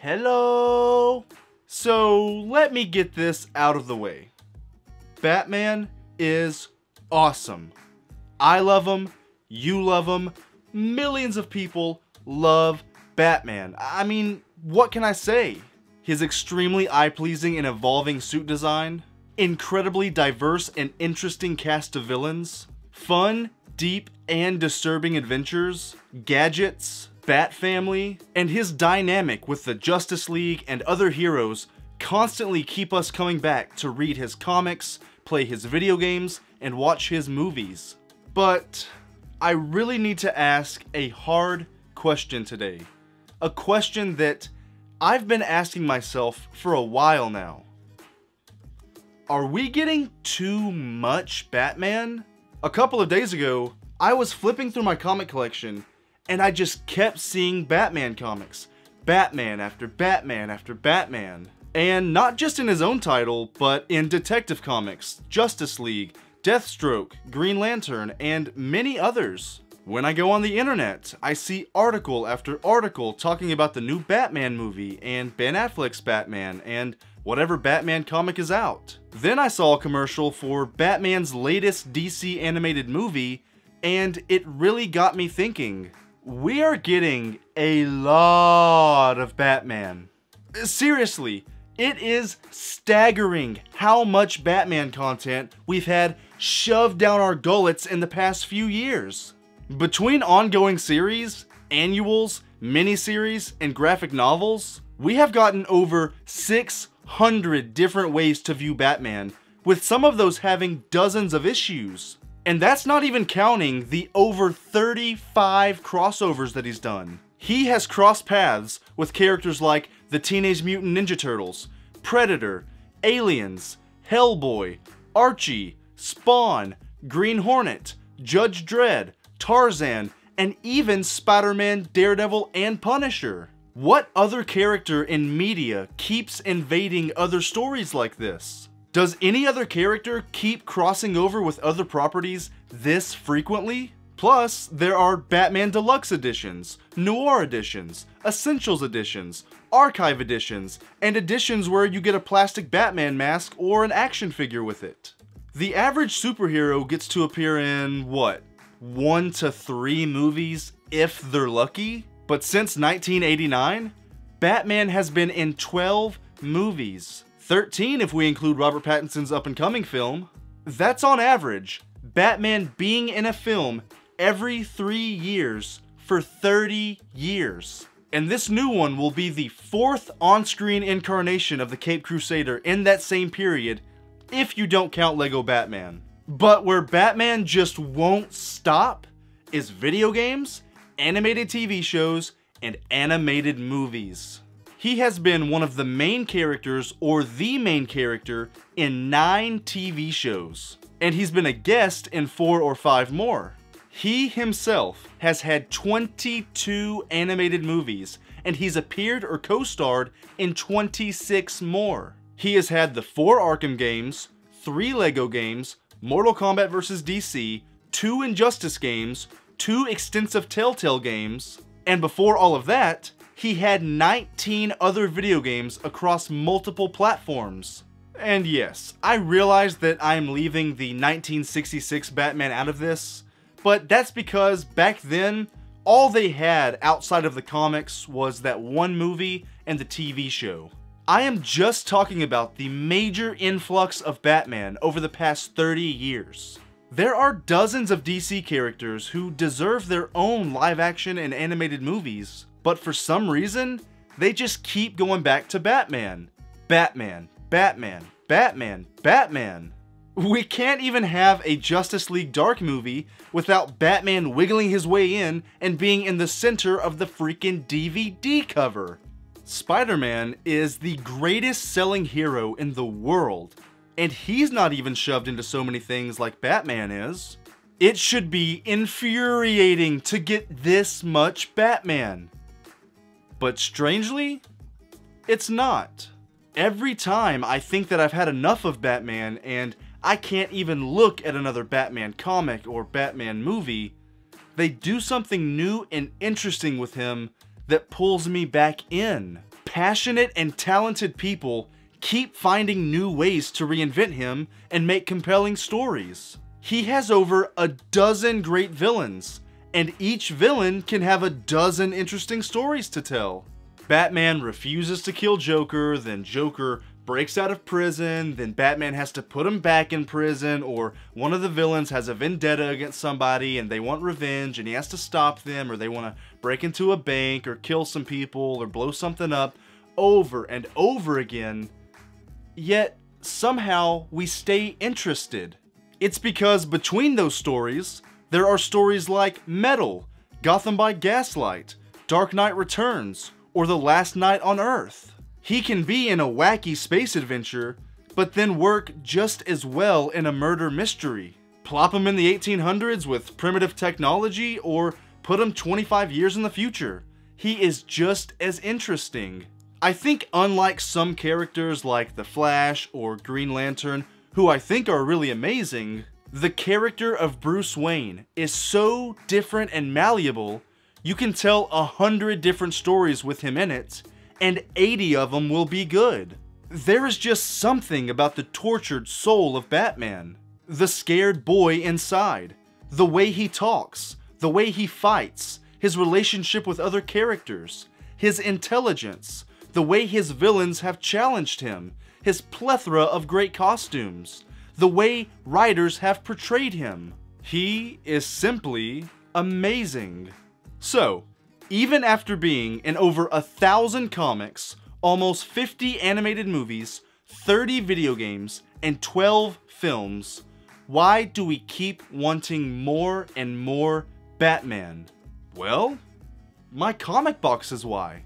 Hello? So let me get this out of the way. Batman is awesome. I love him, you love him, millions of people love Batman. I mean, what can I say? His extremely eye-pleasing and evolving suit design, incredibly diverse and interesting cast of villains, fun, deep, and disturbing adventures, gadgets, Bat Family, and his dynamic with the Justice League and other heroes constantly keep us coming back to read his comics, play his video games, and watch his movies. But I really need to ask a hard question today. A question that I've been asking myself for a while now. Are we getting too much Batman? A couple of days ago, I was flipping through my comic collection and I just kept seeing Batman comics. Batman after Batman after Batman. And not just in his own title, but in Detective Comics, Justice League, Deathstroke, Green Lantern, and many others. When I go on the internet, I see article after article talking about the new Batman movie and Ben Affleck's Batman and whatever Batman comic is out. Then I saw a commercial for Batman's latest DC animated movie and it really got me thinking. We are getting a lot of Batman. Seriously, it is staggering how much Batman content we've had shoved down our gullets in the past few years. Between ongoing series, annuals, miniseries, and graphic novels, we have gotten over 600 different ways to view Batman, with some of those having dozens of issues. And that's not even counting the over 35 crossovers that he's done. He has crossed paths with characters like the Teenage Mutant Ninja Turtles, Predator, Aliens, Hellboy, Archie, Spawn, Green Hornet, Judge Dredd, Tarzan, and even Spider-Man, Daredevil, and Punisher. What other character in media keeps invading other stories like this? Does any other character keep crossing over with other properties this frequently? Plus, there are Batman Deluxe editions, Noir editions, Essentials editions, Archive editions, and editions where you get a plastic Batman mask or an action figure with it. The average superhero gets to appear in, what, one to three movies if they're lucky? But since 1989, Batman has been in 12 movies. 13 if we include Robert Pattinson's up-and-coming film. That's on average, Batman being in a film every three years for 30 years. And this new one will be the fourth on-screen incarnation of the Caped Crusader in that same period, if you don't count LEGO Batman. But where Batman just won't stop is video games, animated TV shows, and animated movies. He has been one of the main characters or the main character in nine TV shows. And he's been a guest in four or five more. He himself has had 22 animated movies and he's appeared or co-starred in 26 more. He has had the four Arkham games, three LEGO games, Mortal Kombat vs. DC, two Injustice games, two extensive Telltale games, and before all of that, he had 19 other video games across multiple platforms. And yes, I realize that I'm leaving the 1966 Batman out of this, but that's because back then, all they had outside of the comics was that one movie and the TV show. I am just talking about the major influx of Batman over the past 30 years. There are dozens of DC characters who deserve their own live action and animated movies, but for some reason, they just keep going back to Batman. Batman, Batman, Batman, Batman. We can't even have a Justice League Dark movie without Batman wiggling his way in and being in the center of the freaking DVD cover. Spider-Man is the greatest selling hero in the world, and he's not even shoved into so many things like Batman is. It should be infuriating to get this much Batman. But strangely, it's not. Every time I think that I've had enough of Batman and I can't even look at another Batman comic or Batman movie, they do something new and interesting with him that pulls me back in. passionate and talented people keep finding new ways to reinvent him and make compelling stories. He has over a dozen great villains, and each villain can have a dozen interesting stories to tell. Batman refuses to kill Joker, then Joker breaks out of prison, then Batman has to put him back in prison, or one of the villains has a vendetta against somebody and they want revenge and he has to stop them, or they want to break into a bank or kill some people or blow something up over and over again. Yet, somehow, we stay interested. It's because between those stories, there are stories like Metal, Gotham by Gaslight, Dark Knight Returns, or The Last Knight on Earth. He can be in a wacky space adventure, but then work just as well in a murder mystery. Plop him in the 1800s with primitive technology, or put him 25 years in the future. He is just as interesting. I think unlike some characters like The Flash or Green Lantern, who I think are really amazing, the character of Bruce Wayne is so different and malleable, you can tell a hundred different stories with him in it, and 80 of them will be good. There is just something about the tortured soul of Batman. The scared boy inside. The way he talks. The way he fights. His relationship with other characters. His intelligence. The way his villains have challenged him. His plethora of great costumes. The way writers have portrayed him. He is simply amazing. So, even after being in over a thousand comics, almost 50 animated movies, 30 video games, and 12 films, why do we keep wanting more and more Batman? Well, my comic box is why.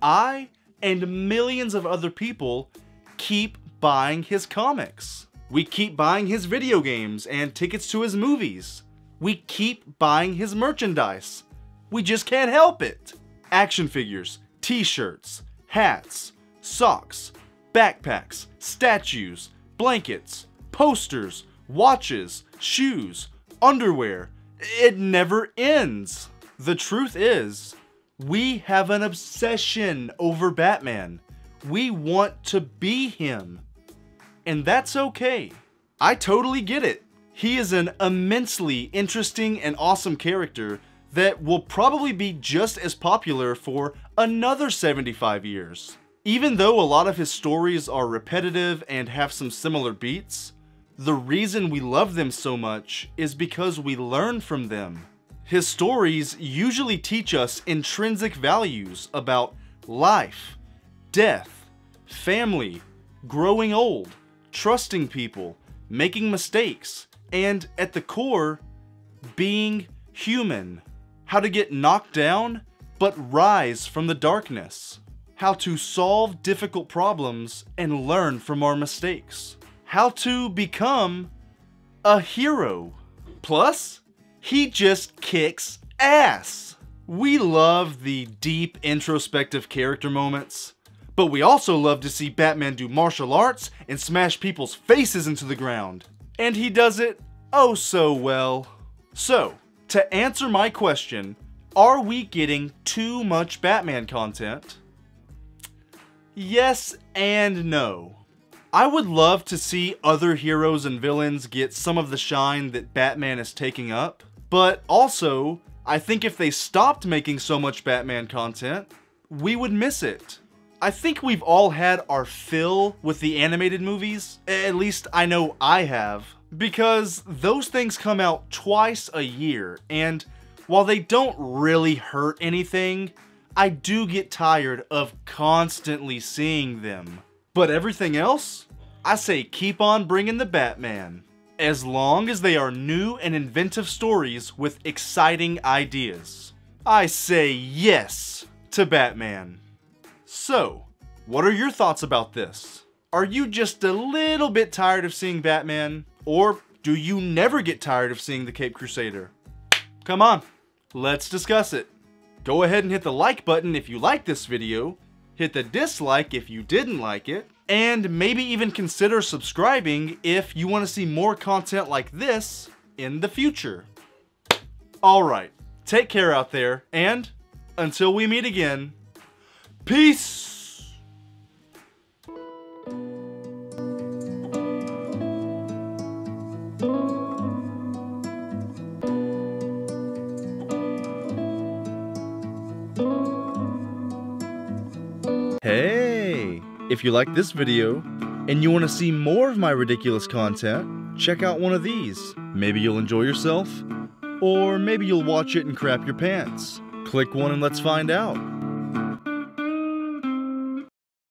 I and millions of other people keep buying his comics. We keep buying his video games and tickets to his movies. We keep buying his merchandise. We just can't help it. Action figures, t-shirts, hats, socks, backpacks, statues, blankets, posters, watches, shoes, underwear. It never ends. The truth is, we have an obsession over Batman. We want to be him. And that's okay. I totally get it. He is an immensely interesting and awesome character that will probably be just as popular for another 75 years. Even though a lot of his stories are repetitive and have some similar beats, the reason we love them so much is because we learn from them. His stories usually teach us intrinsic values about life, death, family, growing old, trusting people, making mistakes, and at the core, being human how to get knocked down, but rise from the darkness, how to solve difficult problems and learn from our mistakes, how to become a hero. Plus, he just kicks ass. We love the deep introspective character moments, but we also love to see Batman do martial arts and smash people's faces into the ground. And he does it oh so well. So, to answer my question, are we getting too much Batman content? Yes and no. I would love to see other heroes and villains get some of the shine that Batman is taking up, but also, I think if they stopped making so much Batman content, we would miss it. I think we've all had our fill with the animated movies, at least I know I have, because those things come out twice a year, and while they don't really hurt anything, I do get tired of constantly seeing them. But everything else? I say keep on bringing the Batman. As long as they are new and inventive stories with exciting ideas. I say yes to Batman. So, what are your thoughts about this? Are you just a little bit tired of seeing Batman? Or do you never get tired of seeing the Caped Crusader? Come on, let's discuss it. Go ahead and hit the like button if you like this video, hit the dislike if you didn't like it, and maybe even consider subscribing if you want to see more content like this in the future. Alright, take care out there, and until we meet again, Peace! Hey! If you like this video, and you want to see more of my ridiculous content, check out one of these. Maybe you'll enjoy yourself, or maybe you'll watch it and crap your pants. Click one and let's find out.